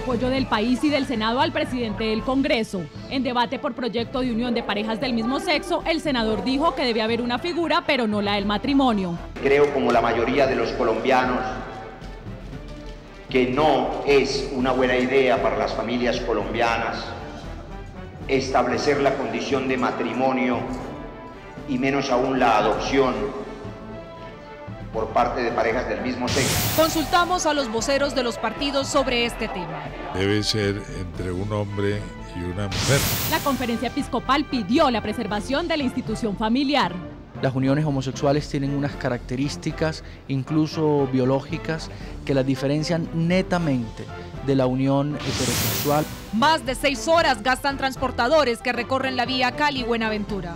apoyo del país y del Senado al presidente del Congreso. En debate por proyecto de unión de parejas del mismo sexo, el senador dijo que debe haber una figura, pero no la del matrimonio. Creo, como la mayoría de los colombianos, que no es una buena idea para las familias colombianas establecer la condición de matrimonio y menos aún la adopción por parte de parejas del mismo sexo. Consultamos a los voceros de los partidos sobre este tema. Debe ser entre un hombre y una mujer. La conferencia episcopal pidió la preservación de la institución familiar. Las uniones homosexuales tienen unas características, incluso biológicas, que las diferencian netamente de la unión heterosexual. Más de seis horas gastan transportadores que recorren la vía Cali-Buenaventura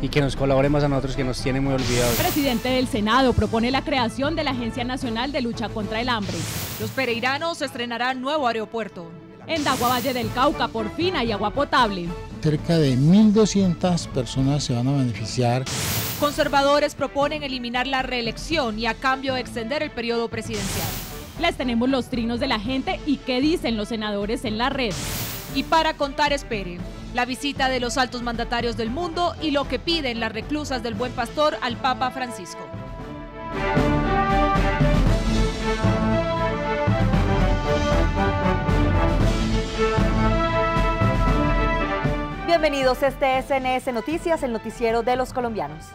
y que nos colaboremos a nosotros que nos tiene muy olvidados. El presidente del Senado propone la creación de la Agencia Nacional de Lucha contra el Hambre. Los pereiranos estrenarán nuevo aeropuerto. En Dagua Valle del Cauca por fin hay agua potable. Cerca de 1.200 personas se van a beneficiar. Conservadores proponen eliminar la reelección y a cambio extender el periodo presidencial. Les tenemos los trinos de la gente y qué dicen los senadores en la red. Y para contar, espere la visita de los altos mandatarios del mundo y lo que piden las reclusas del Buen Pastor al Papa Francisco. Bienvenidos, este es SNS Noticias, el noticiero de los colombianos.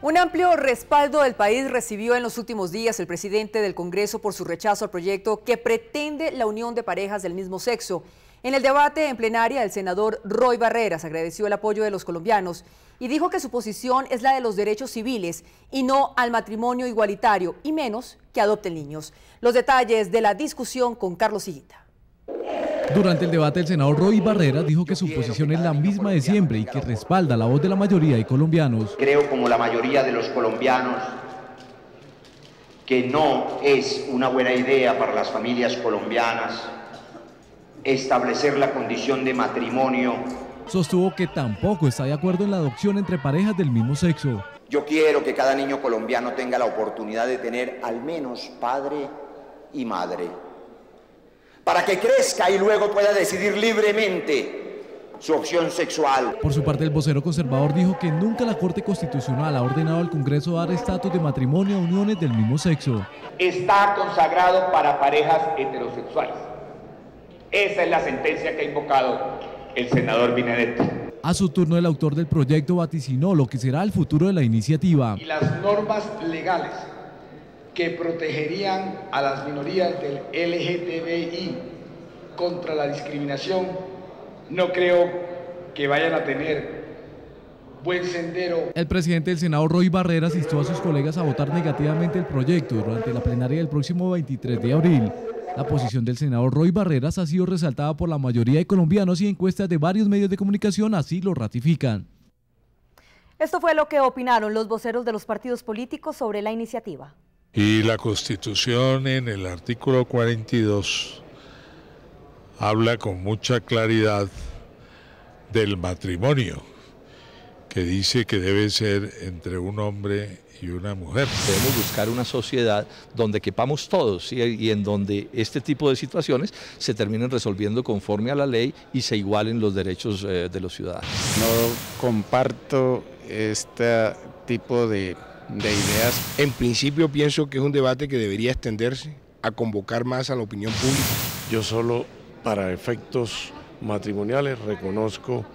Un amplio respaldo del país recibió en los últimos días el presidente del Congreso por su rechazo al proyecto que pretende la unión de parejas del mismo sexo en el debate en plenaria, el senador Roy Barreras agradeció el apoyo de los colombianos y dijo que su posición es la de los derechos civiles y no al matrimonio igualitario, y menos que adopten niños. Los detalles de la discusión con Carlos Higuita. Durante el debate, el senador Roy Barreras dijo que su posición es la misma de siempre y que respalda la voz de la mayoría de colombianos. Creo, como la mayoría de los colombianos, que no es una buena idea para las familias colombianas establecer la condición de matrimonio. Sostuvo que tampoco está de acuerdo en la adopción entre parejas del mismo sexo. Yo quiero que cada niño colombiano tenga la oportunidad de tener al menos padre y madre, para que crezca y luego pueda decidir libremente su opción sexual. Por su parte, el vocero conservador dijo que nunca la Corte Constitucional ha ordenado al Congreso dar estatus de matrimonio a uniones del mismo sexo. Está consagrado para parejas heterosexuales esa es la sentencia que ha invocado el senador Benedetti. A su turno, el autor del proyecto vaticinó lo que será el futuro de la iniciativa. Y las normas legales que protegerían a las minorías del LGTBI contra la discriminación, no creo que vayan a tener buen sendero. El presidente del Senado, Roy Barreras, instó a sus colegas a votar negativamente el proyecto durante la plenaria del próximo 23 de abril. La posición del senador Roy Barreras ha sido resaltada por la mayoría de colombianos y encuestas de varios medios de comunicación así lo ratifican. Esto fue lo que opinaron los voceros de los partidos políticos sobre la iniciativa. Y la Constitución en el artículo 42 habla con mucha claridad del matrimonio, que dice que debe ser entre un hombre y una mujer. Debemos buscar una sociedad donde quepamos todos y en donde este tipo de situaciones se terminen resolviendo conforme a la ley y se igualen los derechos eh, de los ciudadanos. No comparto este tipo de, de ideas. En principio pienso que es un debate que debería extenderse a convocar más a la opinión pública. Yo solo para efectos matrimoniales reconozco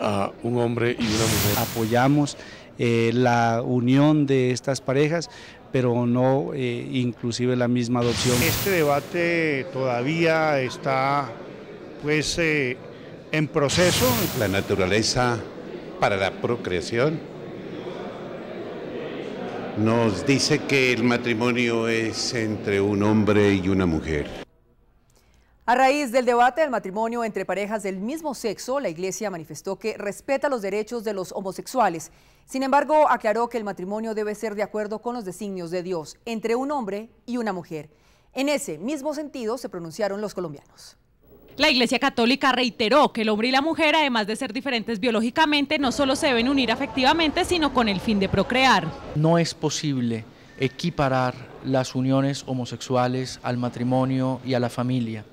a un hombre y una mujer. Apoyamos eh, la unión de estas parejas, pero no eh, inclusive la misma adopción. Este debate todavía está pues eh, en proceso. La naturaleza para la procreación nos dice que el matrimonio es entre un hombre y una mujer. A raíz del debate del matrimonio entre parejas del mismo sexo, la Iglesia manifestó que respeta los derechos de los homosexuales. Sin embargo, aclaró que el matrimonio debe ser de acuerdo con los designios de Dios entre un hombre y una mujer. En ese mismo sentido se pronunciaron los colombianos. La Iglesia Católica reiteró que el hombre y la mujer, además de ser diferentes biológicamente, no solo se deben unir afectivamente, sino con el fin de procrear. No es posible equiparar las uniones homosexuales al matrimonio y a la familia.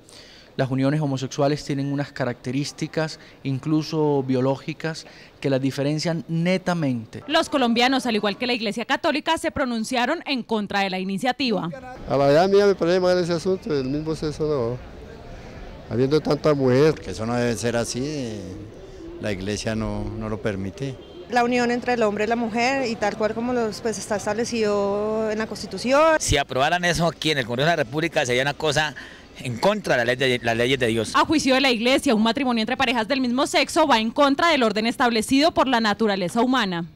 las uniones homosexuales tienen unas características, incluso biológicas, que las diferencian netamente. Los colombianos, al igual que la Iglesia Católica, se pronunciaron en contra de la iniciativa. A la verdad mía me parece mal ese asunto, el mismo sexo no. Habiendo tanta mujer. Que eso no debe ser así, la Iglesia no, no lo permite la unión entre el hombre y la mujer y tal cual como los, pues, está establecido en la Constitución. Si aprobaran eso aquí en el Congreso de la República sería una cosa en contra de, la ley de las leyes de Dios. A juicio de la Iglesia, un matrimonio entre parejas del mismo sexo va en contra del orden establecido por la naturaleza humana.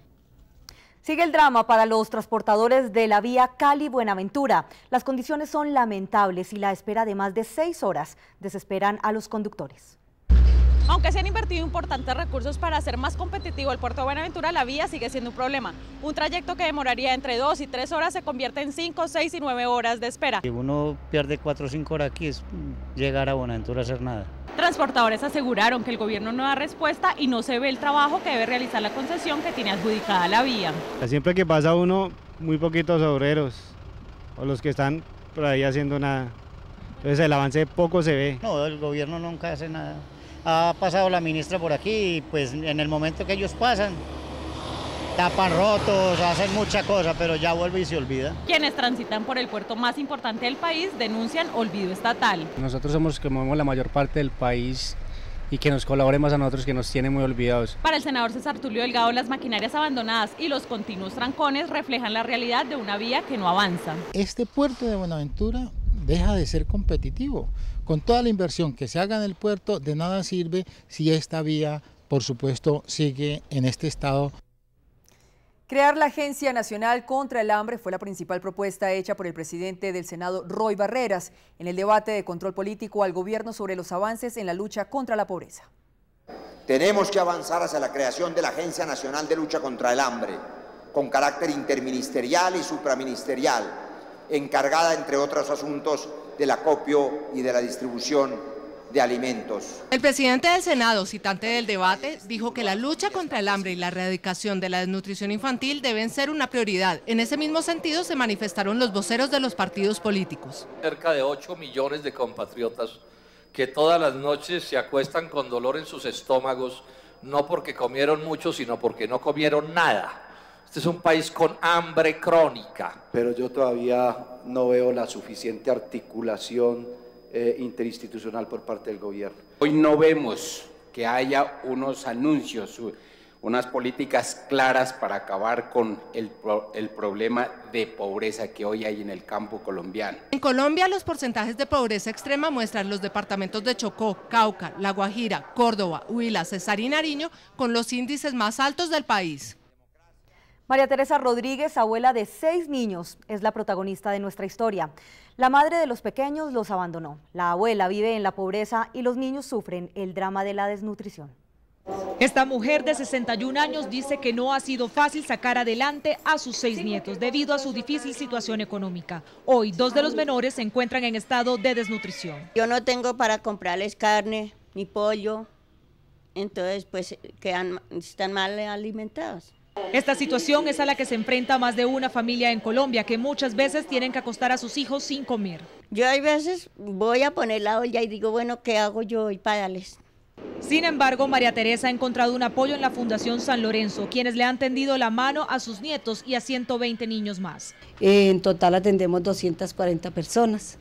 Sigue el drama para los transportadores de la vía Cali-Buenaventura. Las condiciones son lamentables y la espera de más de seis horas desesperan a los conductores. Aunque se han invertido importantes recursos para hacer más competitivo el puerto de Buenaventura, la vía sigue siendo un problema. Un trayecto que demoraría entre dos y tres horas se convierte en cinco, seis y nueve horas de espera. Si uno pierde cuatro o cinco horas aquí es llegar a Buenaventura a hacer nada. Transportadores aseguraron que el gobierno no da respuesta y no se ve el trabajo que debe realizar la concesión que tiene adjudicada la vía. Siempre que pasa uno, muy poquitos obreros o los que están por ahí haciendo nada. Entonces el avance poco se ve. No, el gobierno nunca hace nada ha pasado la ministra por aquí y pues en el momento que ellos pasan, tapan rotos, hacen mucha cosa, pero ya vuelve y se olvida. Quienes transitan por el puerto más importante del país denuncian olvido estatal. Nosotros somos que movemos la mayor parte del país y que nos colaboremos a nosotros que nos tienen muy olvidados. Para el senador César Tulio Delgado, las maquinarias abandonadas y los continuos trancones reflejan la realidad de una vía que no avanza. Este puerto de Buenaventura deja de ser competitivo. Con toda la inversión que se haga en el puerto, de nada sirve si esta vía, por supuesto, sigue en este estado. Crear la Agencia Nacional contra el Hambre fue la principal propuesta hecha por el presidente del Senado, Roy Barreras, en el debate de control político al gobierno sobre los avances en la lucha contra la pobreza. Tenemos que avanzar hacia la creación de la Agencia Nacional de Lucha contra el Hambre, con carácter interministerial y supraministerial, encargada, entre otros asuntos, del acopio y de la distribución de alimentos. El presidente del Senado, citante del debate, dijo que la lucha contra el hambre y la erradicación de la desnutrición infantil deben ser una prioridad. En ese mismo sentido se manifestaron los voceros de los partidos políticos. Cerca de 8 millones de compatriotas que todas las noches se acuestan con dolor en sus estómagos, no porque comieron mucho, sino porque no comieron nada. Este es un país con hambre crónica. Pero yo todavía no veo la suficiente articulación eh, interinstitucional por parte del gobierno. Hoy no vemos que haya unos anuncios, unas políticas claras para acabar con el, el, problema de pobreza que hoy hay en el campo colombiano. En Colombia los porcentajes de pobreza extrema muestran los departamentos de Chocó, Cauca, La Guajira, Córdoba, Huila, Cesar y Nariño con los índices más altos del país. María Teresa Rodríguez, abuela de seis niños, es la protagonista de nuestra historia. La madre de los pequeños los abandonó. La abuela vive en la pobreza y los niños sufren el drama de la desnutrición. Esta mujer de 61 años dice que no ha sido fácil sacar adelante a sus seis nietos debido a su difícil situación económica. Hoy dos de los menores se encuentran en estado de desnutrición. Yo no tengo para comprarles carne ni pollo, entonces pues quedan, están mal alimentados. Esta situación es a la que se enfrenta más de una familia en Colombia, que muchas veces tienen que acostar a sus hijos sin comer. Yo hay veces voy a poner la olla y digo, bueno, ¿qué hago yo hoy para darles? Sin embargo, María Teresa ha encontrado un apoyo en la Fundación San Lorenzo, quienes le han tendido la mano a sus nietos y a 120 niños más. En total atendemos 240 personas,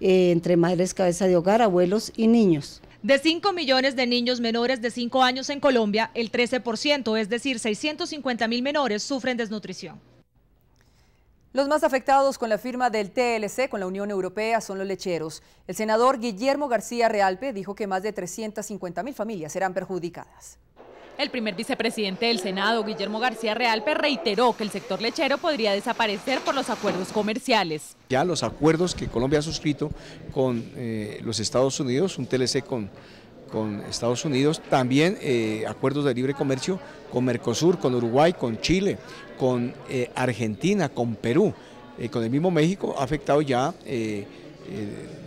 eh, entre madres cabeza de hogar, abuelos y niños. De 5 millones de niños menores de 5 años en Colombia, el 13%, es decir, 650 mil menores, sufren desnutrición. Los más afectados con la firma del TLC con la Unión Europea son los lecheros. El senador Guillermo García Realpe dijo que más de 350 mil familias serán perjudicadas. El primer vicepresidente del Senado, Guillermo García Realpe, reiteró que el sector lechero podría desaparecer por los acuerdos comerciales. Ya los acuerdos que Colombia ha suscrito con eh, los Estados Unidos, un TLC con, con Estados Unidos, también eh, acuerdos de libre comercio con Mercosur, con Uruguay, con Chile, con eh, Argentina, con Perú, con el mismo México, ha afectado ya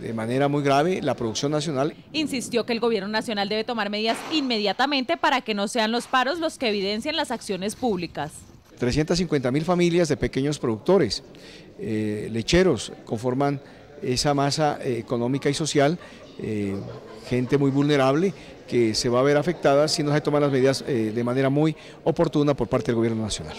de manera muy grave la producción nacional. Insistió que el gobierno nacional debe tomar medidas inmediatamente para que no sean los paros los que evidencien las acciones públicas. 350 mil familias de pequeños productores, eh, lecheros, conforman esa masa eh, económica y social eh, gente muy vulnerable que se va a ver afectada si no se toman las medidas eh, de manera muy oportuna por parte del gobierno nacional.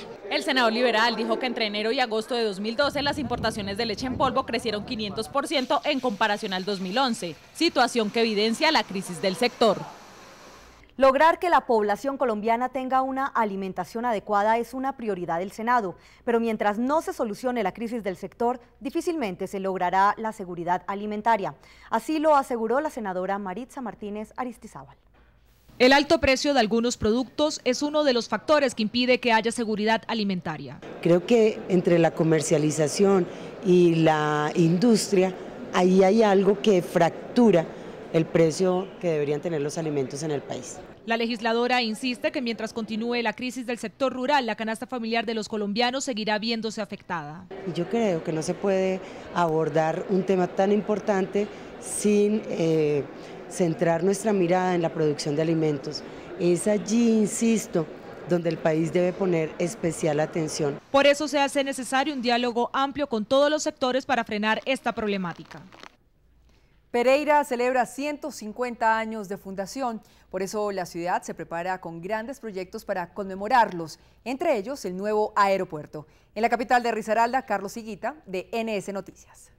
Senador liberal dijo que entre enero y agosto de 2012 las importaciones de leche en polvo crecieron 500% en comparación al 2011, situación que evidencia la crisis del sector. Lograr que la población colombiana tenga una alimentación adecuada es una prioridad del Senado, pero mientras no se solucione la crisis del sector, difícilmente se logrará la seguridad alimentaria. Así lo aseguró la senadora Maritza Martínez Aristizábal. El alto precio de algunos productos es uno de los factores que impide que haya seguridad alimentaria. Creo que entre la comercialización y la industria, ahí hay algo que fractura el precio que deberían tener los alimentos en el país. La legisladora insiste que mientras continúe la crisis del sector rural, la canasta familiar de los colombianos seguirá viéndose afectada. Yo creo que no se puede abordar un tema tan importante sin eh, centrar nuestra mirada en la producción de alimentos. Es allí, insisto, donde el país debe poner especial atención. Por eso se hace necesario un diálogo amplio con todos los sectores para frenar esta problemática. Pereira celebra 150 años de fundación, por eso la ciudad se prepara con grandes proyectos para conmemorarlos, entre ellos el nuevo aeropuerto. En la capital de Risaralda, Carlos Higuita, de NS Noticias.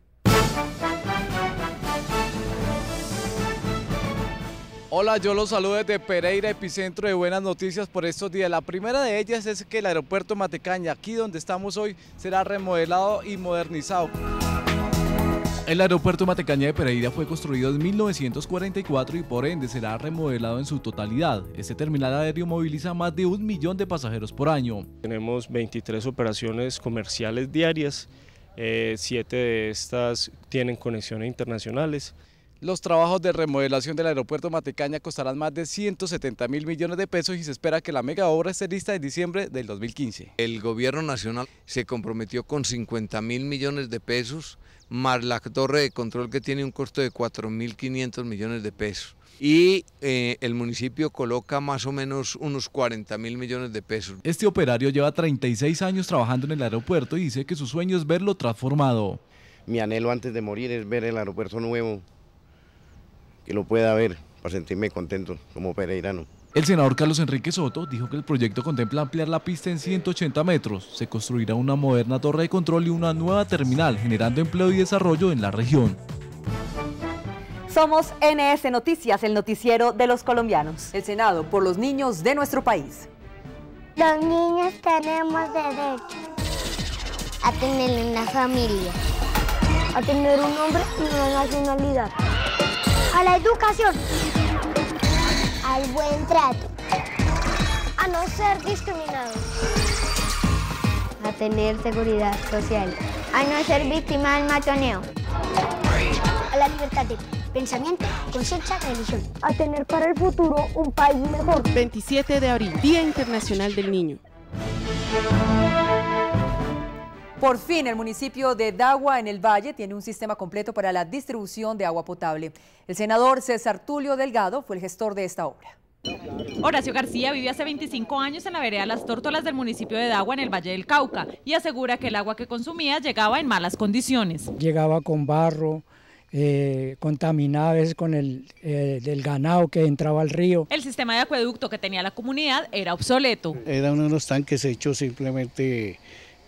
Hola, yo los saludo desde Pereira, epicentro de buenas noticias por estos días. La primera de ellas es que el aeropuerto Matecaña, aquí donde estamos hoy, será remodelado y modernizado. El aeropuerto Matecaña de Pereira fue construido en 1944 y por ende será remodelado en su totalidad. Este terminal aéreo moviliza más de un millón de pasajeros por año. Tenemos 23 operaciones comerciales diarias, eh, siete de estas tienen conexiones internacionales. Los trabajos de remodelación del aeropuerto Matecaña costarán más de 170 mil millones de pesos y se espera que la mega obra esté lista en diciembre del 2015. El gobierno nacional se comprometió con 50 mil millones de pesos, más la torre de control que tiene un costo de 4 mil 500 millones de pesos. Y eh, el municipio coloca más o menos unos 40 mil millones de pesos. Este operario lleva 36 años trabajando en el aeropuerto y dice que su sueño es verlo transformado. Mi anhelo antes de morir es ver el aeropuerto nuevo que lo pueda ver para sentirme contento como pereirano. El senador Carlos Enrique Soto dijo que el proyecto contempla ampliar la pista en 180 metros. Se construirá una moderna torre de control y una nueva terminal, generando empleo y desarrollo en la región. Somos NS Noticias, el noticiero de los colombianos. El Senado por los niños de nuestro país. Los niños tenemos derecho a tener una familia, a tener un nombre y una nacionalidad a la educación, al buen trato, a no ser discriminados, a tener seguridad social, a no ser víctima del matoneo, a la libertad de pensamiento, conciencia, religión, a tener para el futuro un país mejor. 27 de abril, Día Internacional del Niño. Por fin, el municipio de Dagua, en el Valle, tiene un sistema completo para la distribución de agua potable. El senador César Tulio Delgado fue el gestor de esta obra. Horacio García vive hace 25 años en la vereda Las Tórtolas del municipio de Dagua, en el Valle del Cauca, y asegura que el agua que consumía llegaba en malas condiciones. Llegaba con barro, eh, contaminada a veces con el del ganado que entraba al río. El sistema de acueducto que tenía la comunidad era obsoleto. Era uno de los tanques hechos simplemente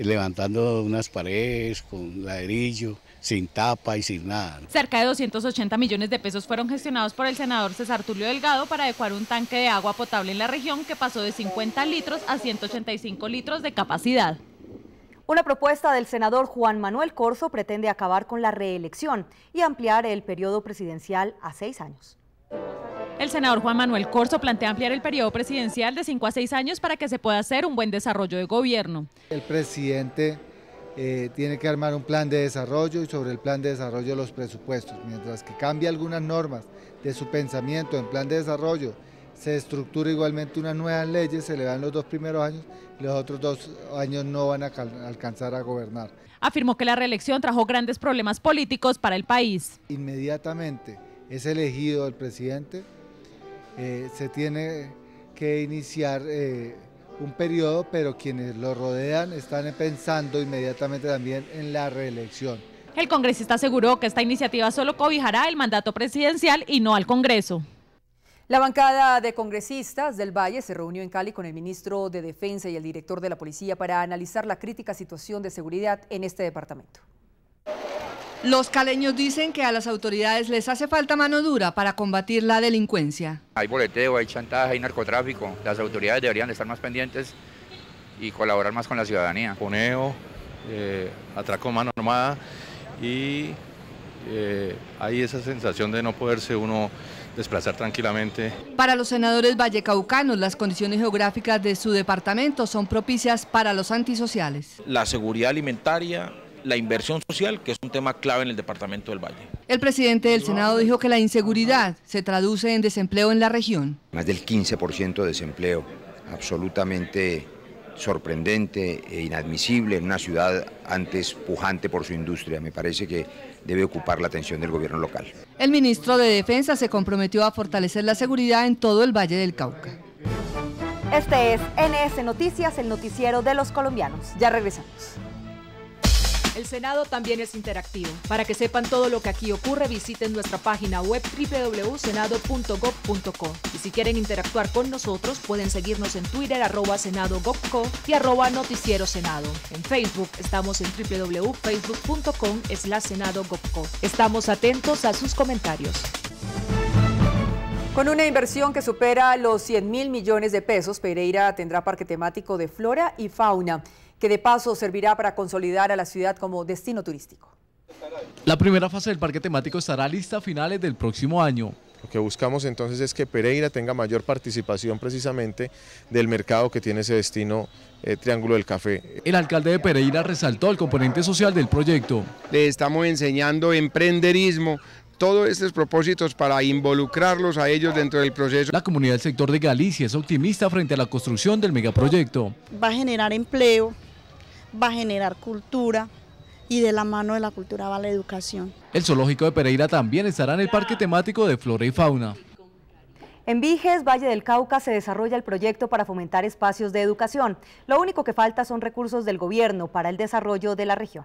levantando unas paredes con ladrillo, sin tapa y sin nada. Cerca de 280 millones de pesos fueron gestionados por el senador César Tulio Delgado para adecuar un tanque de agua potable en la región que pasó de 50 litros a 185 litros de capacidad. Una propuesta del senador Juan Manuel Corso pretende acabar con la reelección y ampliar el periodo presidencial a seis años. El senador Juan Manuel Corso plantea ampliar el periodo presidencial de 5 a 6 años para que se pueda hacer un buen desarrollo de gobierno. El presidente eh, tiene que armar un plan de desarrollo y sobre el plan de desarrollo los presupuestos, mientras que cambia algunas normas de su pensamiento en plan de desarrollo, se estructura igualmente unas nuevas leyes, se le dan los dos primeros años y los otros dos años no van a alcanzar a gobernar. Afirmó que la reelección trajo grandes problemas políticos para el país. Inmediatamente es elegido el presidente, eh, se tiene que iniciar eh, un periodo, pero quienes lo rodean están pensando inmediatamente también en la reelección. El congresista aseguró que esta iniciativa solo cobijará el mandato presidencial y no al Congreso. La bancada de congresistas del Valle se reunió en Cali con el ministro de Defensa y el director de la Policía para analizar la crítica situación de seguridad en este departamento. Los caleños dicen que a las autoridades les hace falta mano dura para combatir la delincuencia. Hay boleteo, hay chantaje, hay narcotráfico. Las autoridades deberían estar más pendientes y colaborar más con la ciudadanía. Poneo, eh, atraco mano armada y eh, hay esa sensación de no poderse uno desplazar tranquilamente. Para los senadores vallecaucanos, las condiciones geográficas de su departamento son propicias para los antisociales. La seguridad alimentaria, la inversión social, que es un tema clave en el departamento del Valle. El presidente del Senado dijo que la inseguridad se traduce en desempleo en la región. Más del 15% de desempleo, absolutamente sorprendente e inadmisible en una ciudad antes pujante por su industria. Me parece que debe ocupar la atención del gobierno local. El ministro de Defensa se comprometió a fortalecer la seguridad en todo el Valle del Cauca. Este es NS Noticias, el noticiero de los colombianos. Ya regresamos. El Senado también es interactivo. Para que sepan todo lo que aquí ocurre, visiten nuestra página web www.senado.gov.co. Y si quieren interactuar con nosotros, pueden seguirnos en Twitter, arroba senado.gov.co y arroba noticiero senado. En Facebook estamos en www.facebook.com slash senado.gov.co. Estamos atentos a sus comentarios. Con una inversión que supera los 100 mil millones de pesos, Pereira tendrá parque temático de flora y fauna que de paso servirá para consolidar a la ciudad como destino turístico. La primera fase del parque temático estará lista a finales del próximo año. Lo que buscamos entonces es que Pereira tenga mayor participación precisamente del mercado que tiene ese destino eh, Triángulo del Café. El alcalde de Pereira resaltó el componente social del proyecto. Le estamos enseñando emprenderismo, todos estos propósitos para involucrarlos a ellos dentro del proceso. La comunidad del sector de Galicia es optimista frente a la construcción del megaproyecto. Va a generar empleo, va a generar cultura y de la mano de la cultura va la educación. El zoológico de Pereira también estará en el parque temático de flora y fauna. En Viges, Valle del Cauca, se desarrolla el proyecto para fomentar espacios de educación. Lo único que falta son recursos del gobierno para el desarrollo de la región.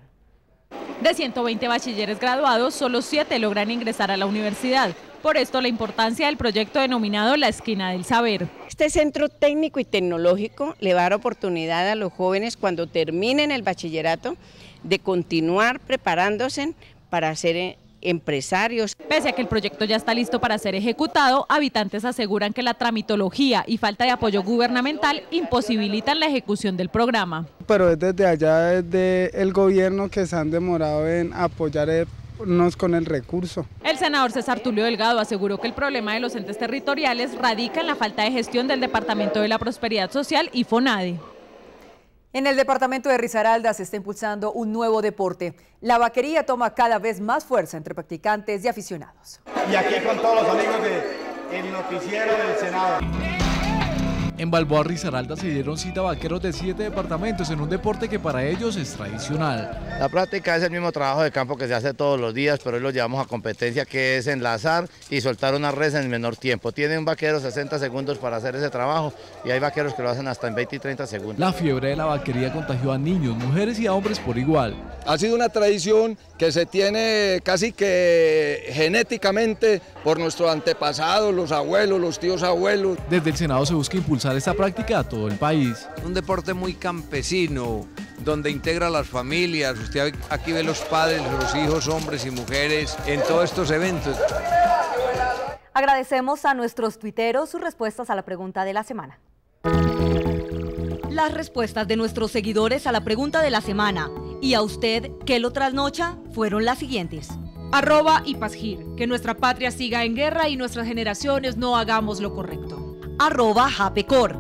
De 120 bachilleres graduados, solo 7 logran ingresar a la universidad. Por esto la importancia del proyecto denominado La Esquina del Saber. Este centro técnico y tecnológico le va a dar oportunidad a los jóvenes cuando terminen el bachillerato de continuar preparándose para ser eh, empresarios. Pese a que el proyecto ya está listo para ser ejecutado, habitantes aseguran que la tramitología y falta de apoyo gubernamental imposibilitan la ejecución del programa. Pero desde allá, desde el gobierno que se han demorado en apoyarnos con el recurso. El senador César Tulio Delgado aseguró que el problema de los entes territoriales radica en la falta de gestión del Departamento de la Prosperidad Social y FONADE. En el departamento de Risaralda se está impulsando un nuevo deporte. La vaquería toma cada vez más fuerza entre practicantes y aficionados. Y aquí con todos los amigos del noticiero del Senado. En Balboa Risaralda se dieron cita vaqueros de siete departamentos en un deporte que para ellos es tradicional. La práctica es el mismo trabajo de campo que se hace todos los días, pero hoy lo llevamos a competencia que es enlazar y soltar una res en el menor tiempo. Tiene un vaquero 60 segundos para hacer ese trabajo y hay vaqueros que lo hacen hasta en 20 y 30 segundos. La fiebre de la vaquería contagió a niños, mujeres y a hombres por igual. Ha sido una tradición que se tiene casi que genéticamente por nuestros antepasados, los abuelos, los tíos abuelos. Desde el Senado se busca impulsar esta práctica a todo el país. Un deporte muy campesino, donde integra a las familias. Usted aquí ve los padres, los hijos, hombres y mujeres en todos estos eventos. Agradecemos a nuestros tuiteros sus respuestas a la pregunta de la semana. Las respuestas de nuestros seguidores a la pregunta de la semana y a usted qué lo trasnocha fueron las siguientes. Arroba y Pasgir, que nuestra patria siga en guerra y nuestras generaciones no hagamos lo correcto. Arroba Japecor.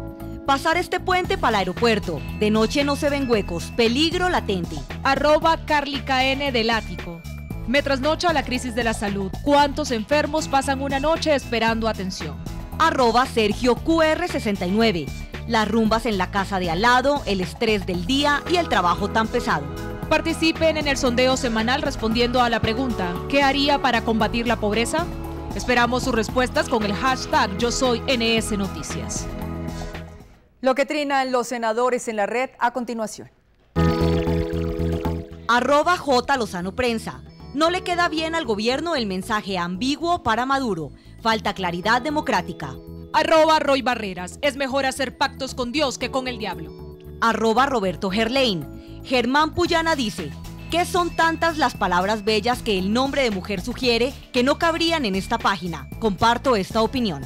Pasar este puente para el aeropuerto. De noche no se ven huecos. Peligro latente. Arroba Carlica N del Ático. Me trasnocha la crisis de la salud. ¿Cuántos enfermos pasan una noche esperando atención? Arroba Sergio QR69. Las rumbas en la casa de al lado, el estrés del día y el trabajo tan pesado. Participen en el sondeo semanal respondiendo a la pregunta, ¿qué haría para combatir la pobreza? Esperamos sus respuestas con el hashtag Yo Soy NS Noticias. Lo que trinan los senadores en la red a continuación. Arroba J. Lozano Prensa. No le queda bien al gobierno el mensaje ambiguo para Maduro. Falta claridad democrática. Arroba Roy Barreras. Es mejor hacer pactos con Dios que con el diablo. Arroba Roberto Gerlain. Germán Puyana dice, ¿qué son tantas las palabras bellas que el nombre de mujer sugiere que no cabrían en esta página? Comparto esta opinión.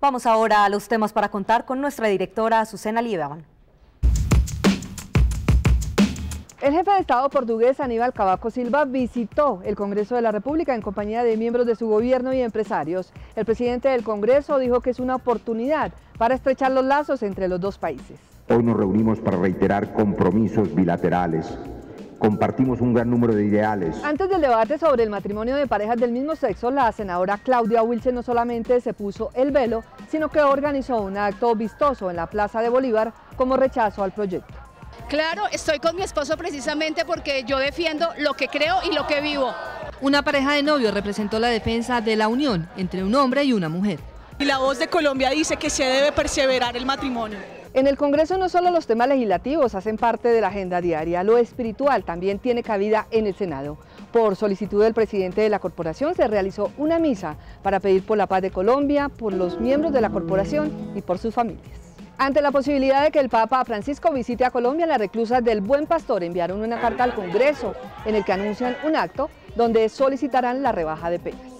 Vamos ahora a los temas para contar con nuestra directora Azucena Lieberman. El jefe de Estado portugués Aníbal Cavaco Silva visitó el Congreso de la República en compañía de miembros de su gobierno y empresarios. El presidente del Congreso dijo que es una oportunidad para estrechar los lazos entre los dos países. Hoy nos reunimos para reiterar compromisos bilaterales. Compartimos un gran número de ideales. Antes del debate sobre el matrimonio de parejas del mismo sexo, la senadora Claudia Wilson no solamente se puso el velo, sino que organizó un acto vistoso en la Plaza de Bolívar como rechazo al proyecto. Claro, estoy con mi esposo precisamente porque yo defiendo lo que creo y lo que vivo. Una pareja de novios representó la defensa de la unión entre un hombre y una mujer. Y la voz de Colombia dice que se debe perseverar el matrimonio. En el Congreso no solo los temas legislativos hacen parte de la agenda diaria, lo espiritual también tiene cabida en el Senado. Por solicitud del presidente de la corporación se realizó una misa para pedir por la paz de Colombia, por los miembros de la corporación y por sus familias. Ante la posibilidad de que el Papa Francisco visite a Colombia, las reclusas del Buen Pastor enviaron una carta al Congreso en el que anuncian un acto donde solicitarán la rebaja de penas.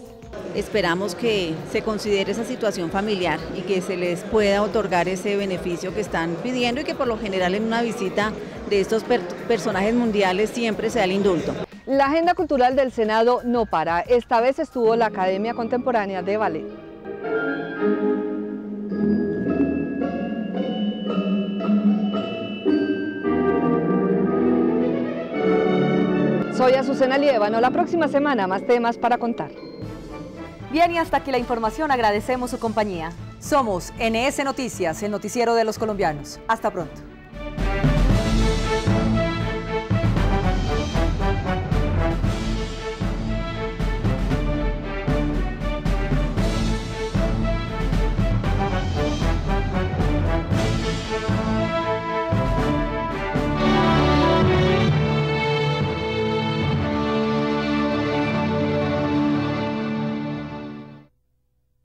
Esperamos que se considere esa situación familiar y que se les pueda otorgar ese beneficio que están pidiendo y que por lo general en una visita de estos personajes mundiales siempre sea el indulto. La agenda cultural del Senado no para. Esta vez estuvo la Academia Contemporánea de Ballet. Soy Azucena Lievano. La próxima semana más temas para contar. Bien, y hasta aquí la información. Agradecemos su compañía. Somos NS Noticias, el noticiero de los colombianos. Hasta pronto.